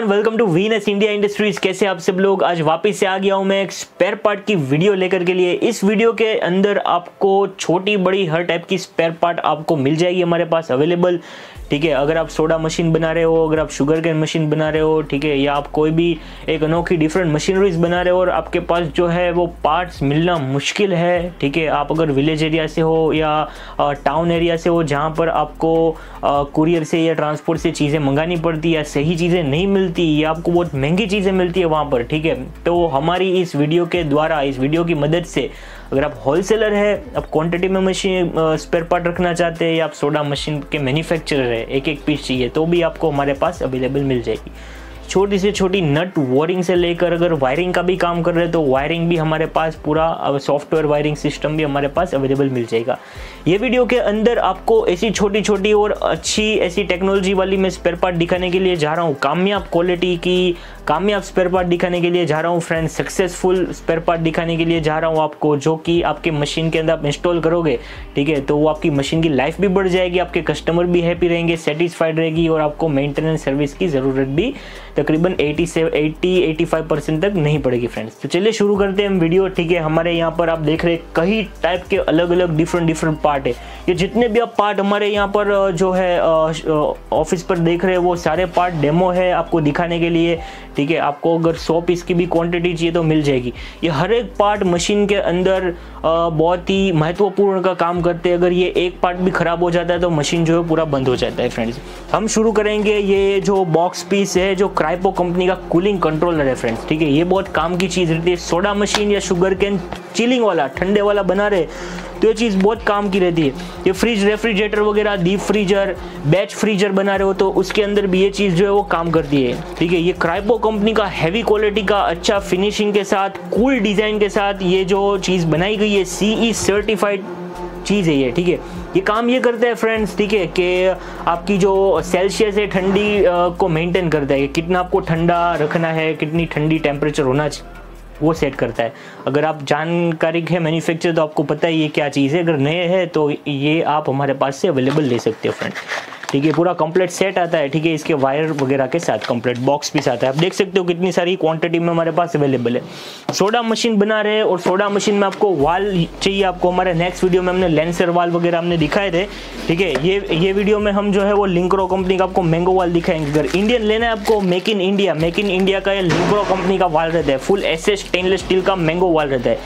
Everyone welcome to Venus India Industries कैसे आप सब लोग? आज वापस से आ गया हूँ मैं एक स्पेयर पार्ट की वीडियो लेकर के लिए। इस वीडियो के अंदर आपको छोटी बड़ी हर टाइप की स्पेयर पार्ट आपको मिल जाएगी हमारे पास अवेलेबल ठीक है, अगर आप सोडा मशीन बना रहे हो, अगर आप शुगर कैन मशीन बना रहे हो, ठीक है, या आप कोई भी एक अनोखी डिफरेंट मशीनरीज बना रहे हो और आपके पास जो है वो पार्ट्स मिलना मुश्किल है, ठीक है, आप अगर विलेज एरिया से हो या टाउन एरिया से हो, जहाँ पर आपको कुरियर से या ट्रांसपोर्ट से चीज़ें मंगानी पड़ती या सही चीज़ें नहीं मिलती या आपको बहुत महँगी चीज़ें मिलती है वहाँ पर, ठीक है तो हमारी इस वीडियो के द्वारा, इस वीडियो की मदद से अगर आप होलसेलर है, आप क्वांटिटी में मशीन स्पेयर पार्ट रखना चाहते हैं या आप सोडा मशीन के मैन्युफैक्चरर है एक एक पीस चाहिए तो भी आपको हमारे पास अवेलेबल मिल जाएगी। छोटी से छोटी नट वायरिंग से लेकर अगर वायरिंग का भी काम कर रहे हैं तो वायरिंग भी हमारे पास पूरा सॉफ्टवेयर वायरिंग सिस्टम भी हमारे पास अवेलेबल मिल जाएगा। ये वीडियो के अंदर आपको ऐसी छोटी छोटी और अच्छी ऐसी टेक्नोलॉजी वाली मैं स्पेयर पार्ट दिखाने के लिए जा रहा हूँ। कामयाब क्वालिटी की कामयाब स्पेयर पार्ट दिखाने के लिए जा रहा हूँ फ्रेंड्स सक्सेसफुल स्पेयर पार्ट दिखाने के लिए जा रहा हूँ आपको, जो कि आपके मशीन के अंदर आप इंस्टॉल करोगे, ठीक है? तो वो आपकी मशीन की लाइफ भी बढ़ जाएगी, आपके कस्टमर भी हैप्पी रहेंगे सेटिस्फाइड रहेगी और आपको मेंटेनेंस सर्विस की ज़रूरत भी तकरीबन एटी से 80 85 परसेंट तक नहीं पड़ेगी फ्रेंड्स तो चलिए शुरू करते हैं हम वीडियो ठीक है? हमारे यहाँ पर आप देख रहे कई टाइप के अलग अलग डिफरेंट डिफरेंट पार्ट है। ये जितने भी आप पार्ट हमारे यहाँ पर जो है ऑफ़िस पर देख रहे हैं, वो सारे पार्ट डेमो है आपको दिखाने के लिए। ठीक है, आपको अगर सौ पीस की भी क्वांटिटी चाहिए तो मिल जाएगी। ये हर एक पार्ट मशीन के अंदर बहुत ही महत्वपूर्ण का काम करते हैं। अगर ये एक पार्ट भी खराब हो जाता है तो मशीन जो है पूरा बंद हो जाता है फ्रेंड्स हम शुरू करेंगे ये जो बॉक्स पीस है, जो क्राइपो कंपनी का कूलिंग कंट्रोलर है फ्रेंड्स ठीक है, ये बहुत काम की चीज़ रहती है। सोडा मशीन या शुगर कैन चिलिंग वाला, ठंडे वाला बना रहे तो ये चीज़ बहुत काम की रहती है। ये फ्रिज रेफ्रिजरेटर वगैरह डीप फ्रीजर बैच फ्रीजर बना रहे हो तो उसके अंदर भी ये चीज़ जो है वो काम करती है। ठीक है, ये क्राइपो कंपनी का हैवी क्वालिटी का अच्छा फिनिशिंग के साथ कूल डिज़ाइन के साथ ये जो चीज़ बनाई गई है सी सर्टिफाइड चीज़ है ये, ठीक है? ये काम ये करता है फ्रेंड्स ठीक है, कि आपकी जो सेल्सियस है ठंडी को मेंटेन करता है कितना आपको ठंडा रखना है, कितनी ठंडी टेम्परेचर होना चाहिए वो सेट करता है। अगर आप जानकारी है मैन्युफैक्चर तो आपको पता है ये क्या चीज़ है। अगर नए है तो ये आप हमारे पास से अवेलेबल ले सकते हो फ्रेंड ठीक है, पूरा कंप्लीट सेट आता है, ठीक है, इसके वायर वगैरह के साथ कंप्लीट बॉक्स भी साथ है। आप देख सकते हो कितनी सारी क्वांटिटी में हमारे पास अवेलेबल है। सोडा मशीन बना रहे और सोडा मशीन में आपको वाल चाहिए, आपको हमारे नेक्स्ट वीडियो में हमने लेंसर वाल वगैरह हमने दिखाए थे, ठीक है, ये ये वीडियो में हम जो है वो लिंक्रो कंपनी का आपको मैंगो वाल दिखाएँगे। अगर इंडियन लेना है आपको make in India make in India का ये लिंक्रो कंपनी का वाल रहता है फुल एस स्टेनलेस स्टील का मैंगो वाल रहता है,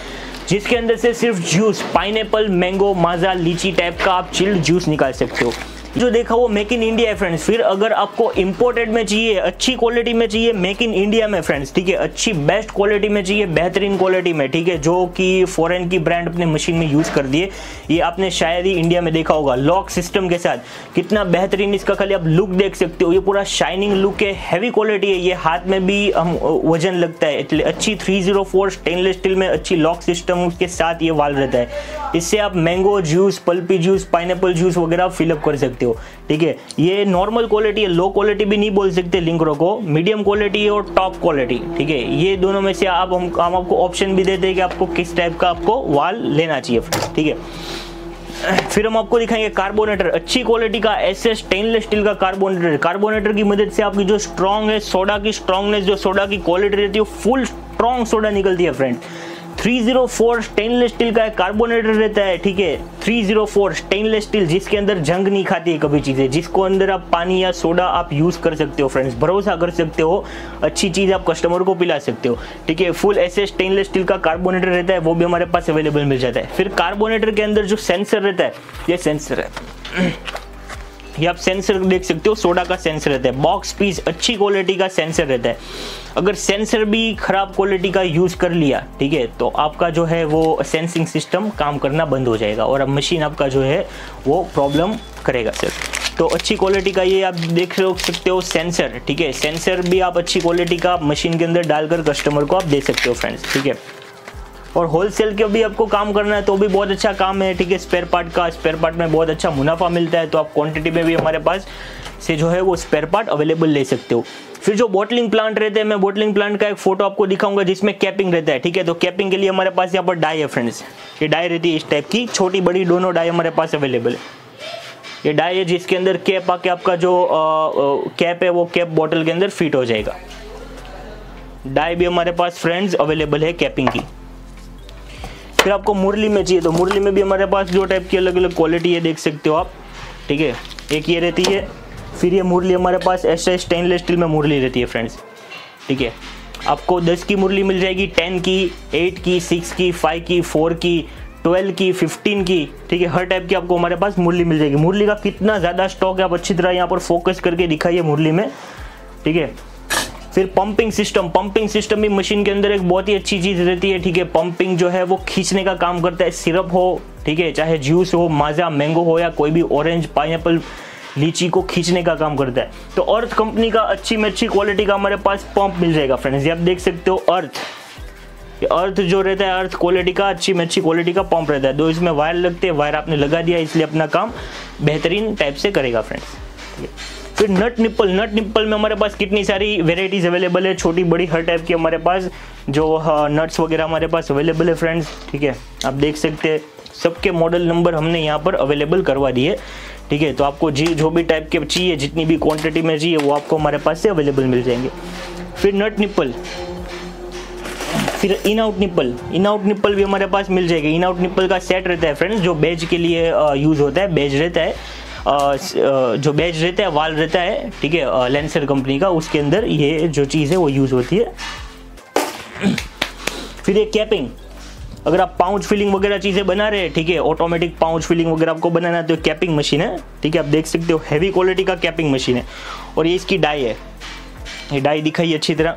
जिसके अंदर से सिर्फ़ जूस पाइनएप्पल मैंगो माजा लीची टाइप का आप चिल्ड जूस निकाल सकते हो। जो देखा वो मेक इन इंडिया है फ्रेंड्स फिर अगर आपको इंपोर्टेड में चाहिए, अच्छी क्वालिटी में चाहिए मेक इन इंडिया में फ्रेंड्स ठीक है? अच्छी बेस्ट क्वालिटी में चाहिए, बेहतरीन क्वालिटी में, ठीक है? जो कि फॉरेन की ब्रांड अपने मशीन में यूज़ कर दिए, ये आपने शायद ही इंडिया में देखा होगा। लॉक सिस्टम के साथ। कितना बेहतरीन इसका खाली आप लुक देख सकते हो। ये पूरा शाइनिंग लुक है हैवी क्वालिटी है। ये हाथ में भी हम वज़न लगता है अच्छी three zero four stainless steel में अच्छी लॉक सिस्टम के साथ ये वाल रहता है। इससे आप mango juice pulpy juice pine juice वगैरह फिलअप कर सकते सकते हो। ठीक है? ये नॉर्मल क्वालिटी है लो क्वालिटी भी नहीं बोल सकते लिंकरो को मीडियम क्वालिटी और टॉप क्वालिटी ठीक है? ये दोनों में से आप, हम हम आपको ऑप्शन भी देते हैं कि आपको किस टाइप का आपको वाल लेना चाहिए। ठीक है? फिर हम आपको दिखाएँगे कार्बोनेटर अच्छी क्वालिटी का एस स्टेनलेस स्टील का कार्बोनेटर कार्बोनेटर की मदद से आपकी जो स्ट्रॉन्ग है सोडा की स्ट्रॉन्गनेस जो सोडा की क्वालिटी रहती है फुल स्ट्रॉन्ग सोडा निकलती है फ्रेंड 304 स्टेनलेस स्टील का एक कार्बोनेटर रहता है, ठीक है? 304 स्टेनलेस स्टील जिसके अंदर जंग नहीं खाती है कभी चीज़ें, जिसको अंदर आप पानी या सोडा आप यूज़ कर सकते हो फ्रेंड्स भरोसा कर सकते हो, अच्छी चीज़ आप कस्टमर को पिला सकते हो, ठीक है? फुल ऐसे स्टेनलेस स्टील का कार्बोनेटर रहता है, वो भी हमारे पास अवेलेबल मिल जाता है। फिर कार्बोनेटर के अंदर जो सेंसर रहता है, ये सेंसर है। ये आप सेंसर देख सकते हो सोडा का सेंसर रहता है। बॉक्स पीस अच्छी क्वालिटी का सेंसर रहता है। अगर सेंसर भी खराब क्वालिटी का यूज़ कर लिया, ठीक है तो आपका जो है वो सेंसिंग सिस्टम काम करना बंद हो जाएगा और अब मशीन आपका जो है वो प्रॉब्लम करेगा सर तो अच्छी क्वालिटी का ये आप देख सकते हो सेंसर ठीक है। सेंसर भी आप अच्छी क्वालिटी का मशीन के अंदर डालकर कस्टमर को आप दे सकते हो फ्रेंड्स ठीक है। और होलसेल के भी आपको काम करना है तो भी बहुत अच्छा काम है, ठीक है? स्पेयर पार्ट का स्पेयर पार्ट में बहुत अच्छा मुनाफा मिलता है तो आप क्वांटिटी में भी हमारे पास से जो है वो स्पेयर पार्ट अवेलेबल ले सकते हो। फिर जो बॉटलिंग प्लांट रहते हैं, मैं बॉटलिंग प्लांट का एक फ़ोटो आपको दिखाऊँगा, जिसमें कैपिंग रहता है, ठीक है? तो कैपिंग के लिए हमारे पास यहाँ पर डाई है फ्रेंड्स ये डाई रहती है इस टाइप की, छोटी, बड़ी, दोनों डाई हमारे पास अवेलेबल है। ये डाई है जिसके अंदर कैप आके आपका जो कैप है, वो कैप बॉटल के अंदर फिट हो जाएगा। डाई भी हमारे पास फ्रेंड्स अवेलेबल है कैपिंग की। फिर आपको मुरली में चाहिए तो मुरली में भी हमारे पास दो टाइप की अलग अलग क्वालिटी है, देख सकते हो आप। ठीक है? एक ये रहती है, फिर ये मुरली हमारे पास ऐसे स्टेनलेस स्टील में मुरली रहती है फ्रेंड्स ठीक है? आपको 10 की मुरली मिल जाएगी 10 की 8 की 6 की 5 की 4 की 12 की 15 की। ठीक है? हर टाइप की आपको हमारे पास मुरली मिल जाएगी। मुरली का कितना ज़्यादा स्टॉक है, आप अच्छी तरह यहाँ पर फोकस करके दिखाइए मुरली में। ठीक है? फिर पंपिंग सिस्टम पंपिंग सिस्टम भी मशीन के अंदर एक बहुत ही अच्छी चीज़ रहती है, ठीक है? पंपिंग जो है वो खींचने का काम करता है सिरप हो, ठीक है? चाहे जूस हो माजा मैंगो हो या कोई भी ऑरेंज पाइन लीची को खींचने का काम करता है। तो अर्थ कंपनी का अच्छी में अच्छी क्वालिटी का हमारे पास पंप मिल जाएगा फ्रेंड्स ये आप देख सकते हो अर्थ अर्थ जो रहता है अर्थ क्वालिटी का, अच्छी में अच्छी क्वालिटी का पंप रहता है। दो इसमें वायर लगते हैं वायर आपने लगा दिया, इसलिए अपना काम बेहतरीन टाइप से करेगा फ्रेंड्स फिर नट निप्पल नट निप्पल में हमारे पास कितनी सारी वेराइटीज़ अवेलेबल है? छोटी, बड़ी, हर टाइप की हमारे पास। जो नट्स वगैरह हमारे पास अवेलेबल है फ्रेंड्स ठीक है? आप देख सकते हैं, सबके मॉडल नंबर हमने यहाँ पर अवेलेबल करवा दिए। ठीक है? तो आपको जी, जो भी टाइप के चाहिए, जितनी भी क्वांटिटी में चाहिए, वो आपको हमारे पास से अवेलेबल मिल जाएँगे। फिर नट निप्पल फिर in out nipple in out nipple भी हमारे पास मिल जाएगा। इन आउट निप्पल का सेट रहता है फ्रेंड्स जो बेज के लिए यूज़ होता है बेज रहता है। जो बेज रहता है वाल रहता है, ठीक है लेंसर कंपनी का, उसके अंदर ये जो चीज़ है वो यूज़ होती है। फिर ये कैपिंग अगर आप पाउच फिलिंग वगैरह चीज़ें बना रहे हैं, ठीक है ऑटोमेटिक पाउच फिलिंग वगैरह आपको बनाना है तो कैपिंग मशीन है, ठीक है, आप देख सकते हो हैवी क्वालिटी का कैपिंग मशीन है। और ये इसकी डाई है। ये डाई दिखाई अच्छी तरह।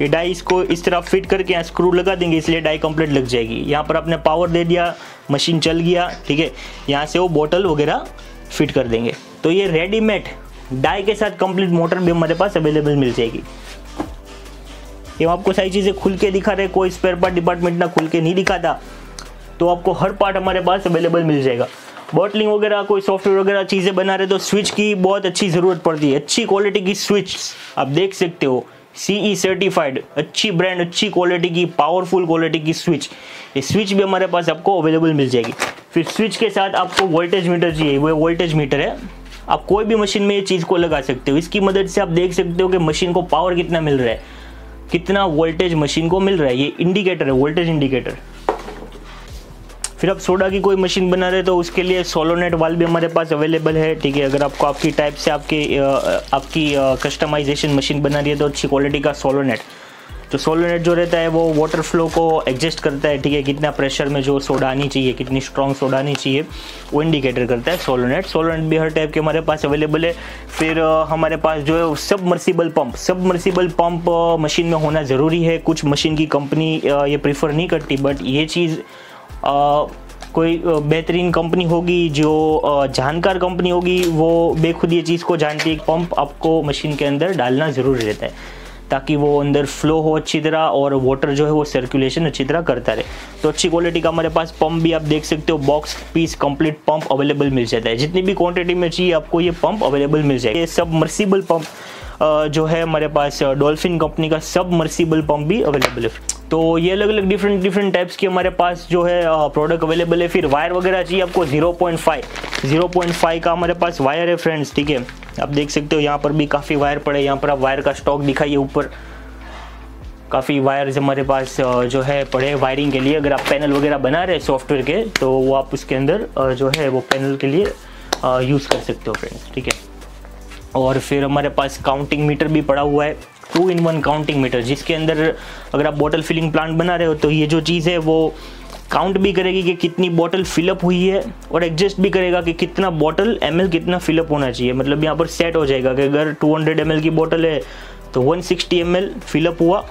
ये डाई इसको इस तरह फिट करके यहाँ स्क्रू लगा देंगे, इसलिए डाई कंप्लीट लग जाएगी। यहाँ पर आपने पावर दे दिया मशीन चल गया, ठीक है, यहाँ से वो बोतल वगैरह फिट कर देंगे। तो ये रेडीमेड डाई के साथ कंप्लीट मोटर भी हमारे पास अवेलेबल मिल जाएगी। ये आपको सारी चीज़ें खुल के दिखा रहे कोई स्पेयर पार्ट डिपार्टमेंट ना खुल के नहीं दिखाता। तो आपको हर पार्ट हमारे पास अवेलेबल मिल जाएगा। बॉटलिंग वगैरह, कोई सॉफ्टवेयर वगैरह चीज़ें बना रहे तो स्विच की बहुत अच्छी ज़रूरत पड़ती है। अच्छी क्वालिटी की स्विच आप देख सकते हो। सीई सर्टिफाइड अच्छी ब्रांड अच्छी क्वालिटी की पावरफुल क्वालिटी की स्विच ये स्विच भी हमारे पास आपको अवेलेबल मिल जाएगी। फिर स्विच के साथ आपको वोल्टेज मीटर चाहिए। वो वोल्टेज मीटर है। आप कोई भी मशीन में ये चीज़ को लगा सकते हो। इसकी मदद से आप देख सकते हो कि मशीन को पावर कितना मिल रहा है। कितना वोल्टेज मशीन को मिल रहा है। ये इंडिकेटर है वोल्टेज इंडिकेटर फिर आप सोडा की कोई मशीन बना रहे तो उसके लिए सोलोनेट वाल भी हमारे पास अवेलेबल है, ठीक है? अगर आपको आपकी टाइप से आपकी आपकी कस्टमाइजेशन मशीन बना रही है तो अच्छी क्वालिटी का सोलोनेट तो सोलोनेट जो रहता है, वो वाटर फ्लो को एडजस्ट करता है, ठीक है? कितना प्रेशर में जो सोडा आनी चाहिए, कितनी स्ट्रॉन्ग सोडा आनी चाहिए, वो इंडिकेटर करता है सोलोनेट सोलोनेट भी हर टाइप के हमारे पास अवेलेबल है। फिर हमारे पास जो है सब मर्सीबल पंप सब मर्सीबल पंप मशीन में होना ज़रूरी है। कुछ मशीन की कंपनी ये प्रीफर नहीं करती बट ये चीज़ कोई बेहतरीन कंपनी होगी, जो जानकार कंपनी होगी, वो बेखुद ये चीज़ को जानती है पंप आपको मशीन के अंदर डालना ज़रूरी रहता है। ताकि वो अंदर फ्लो हो अच्छी तरह और वाटर जो है वो सर्कुलेशन अच्छी तरह करता रहे। तो अच्छी क्वालिटी का हमारे पास पंप भी आप देख सकते हो box piece complete pump available मिल जाता है। जितनी भी क्वांटिटी में चाहिए आपको ये पंप अवेलेबल मिल जाएगा। ये सब मर्सीबल पंप जो है हमारे पास डॉल्फिन कंपनी का सब मर्सीबल पंप भी अवेलेबल है। तो ये अलग अलग डिफरेंट डिफरेंट टाइप्स के हमारे पास जो है प्रोडक्ट अवेलेबल है। फिर वायर वगैरह चाहिए आपको 0.5 0.5 का हमारे पास वायर है फ्रेंड्स ठीक है? आप देख सकते हो, यहाँ पर भी काफ़ी वायर पड़े, यहाँ पर आप वायर का स्टॉक दिखाइए ऊपर। काफ़ी वायर्स हमारे पास जो है, पड़े वायरिंग के लिए। अगर आप पैनल वगैरह बना रहे सॉफ्टवेयर के तो वो आप उसके अंदर जो है, वो पैनल के लिए यूज़ कर सकते हो फ्रेंड्स ठीक है? और फिर हमारे पास काउंटिंग मीटर भी पड़ा हुआ है two in one counting meter जिसके अंदर अगर आप बॉटल फिलिंग प्लांट बना रहे हो तो ये जो चीज़ है, वो काउंट भी करेगी कि कितनी बॉटल फिलअप हुई है और एडजस्ट भी करेगा कि कितना बॉटल एम कितना फिलअप होना चाहिए। मतलब यहाँ पर सेट हो जाएगा कि अगर 200 हंड्रेड की बॉटल है तो 160 सिक्सटी फिलअप हुआ।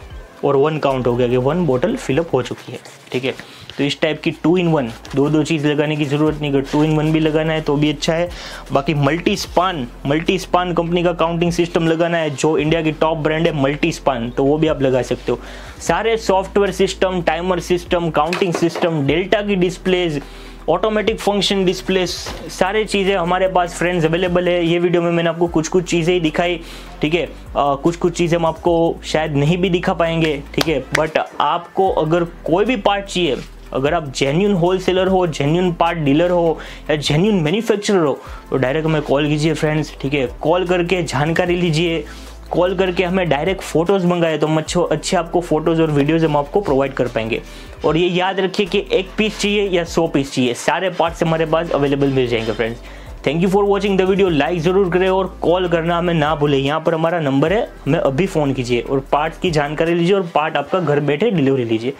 और वन काउंट हो गया कि वन बॉटल फिलअप हो चुकी है, ठीक है? तो इस टाइप की टू इन वन दो दो चीज़ लगाने की ज़रूरत नहीं, अगर टू इन वन भी लगाना है तो भी अच्छा है। बाकी multi span multi span company का काउंटिंग सिस्टम लगाना है, जो इंडिया की टॉप ब्रांड है मल्टी स्पान तो वो भी आप लगा सकते हो। सारे software system timer system counting system Delta की डिस्प्लेज ऑटोमेटिक फ़ंक्शन डिस्प्ले सारे चीज़ें हमारे पास फ्रेंड्स अवेलेबल है। ये वीडियो में मैंने आपको कुछ कुछ चीज़ें ही दिखाई, ठीक है? कुछ कुछ चीज़ें हम आपको शायद नहीं भी दिखा पाएँगे, ठीक है? बट आपको अगर कोई भी पार्ट चाहिए, अगर आप जेन्यून होलसेलर हो जेन्यून पार्ट डीलर हो, या जेन्यून मैन्युफैक्चरर हो तो डायरेक्ट हमें कॉल कीजिए फ्रेंड्स ठीक है? कॉल करके जानकारी लीजिए। कॉल करके हमें डायरेक्ट फ़ोटोज़ मंगाए तो हम अच्छे अच्छे आपको फ़ोटोज़ और वीडियोज़ हम आपको प्रोवाइड कर पाएँगे। और ये याद रखिए कि एक पीस चाहिए या सौ पीस चाहिए, सारे पार्ट्स हमारे पास अवेलेबल मिल जाएँगे friends thank you for watching the video like ज़रूर करें और कॉल करना हमें ना भूलें। यहाँ पर हमारा नंबर है, हमें अभी फ़ोन कीजिए और पार्ट की जानकारी लीजिए और पार्ट आपका घर बैठे डिलीवरी लीजिए.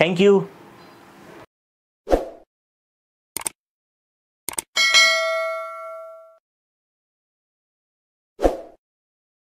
Thank you